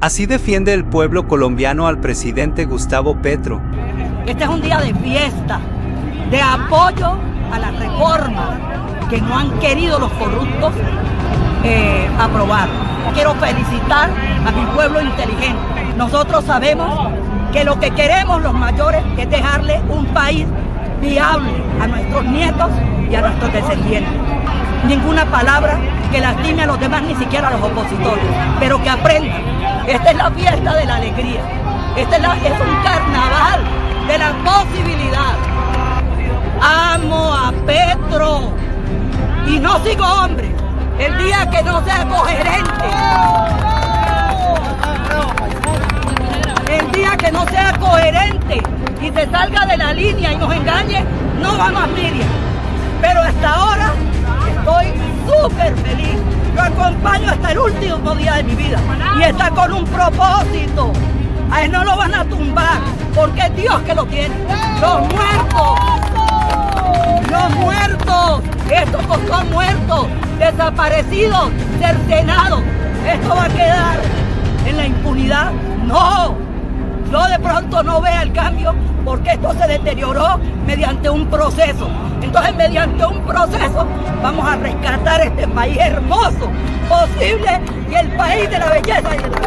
Así defiende el pueblo colombiano al presidente Gustavo Petro. Este es un día de fiesta, de apoyo a la reforma que no han querido los corruptos eh, aprobar. Quiero felicitar a mi pueblo inteligente. Nosotros sabemos que lo que queremos los mayores es dejarle un país viable a nuestros nietos y a nuestros descendientes. Ninguna palabra que lastime a los demás, ni siquiera a los opositores, pero que aprendan. Esta es la fiesta de la alegría. Este es, es un carnaval de la posibilidad. Amo a Petro y no sigo hombre. El día que no sea coherente. El día que no sea coherente y se salga de la línea y nos engañe, no va más Miriam. Pero hasta ahora súper feliz. Lo acompaño hasta el último día de mi vida. Y está con un propósito. A él no lo van a tumbar, porque es Dios que lo tiene. Los muertos. Los muertos. Estos son muertos, desaparecidos, cercenados. Esto va a quedar en la impunidad. No. Yo de pronto no veo el cambio porque esto se deterioró mediante un proceso. Entonces, mediante un proceso, vamos a rescatar este país hermoso, posible y el país de la belleza y de la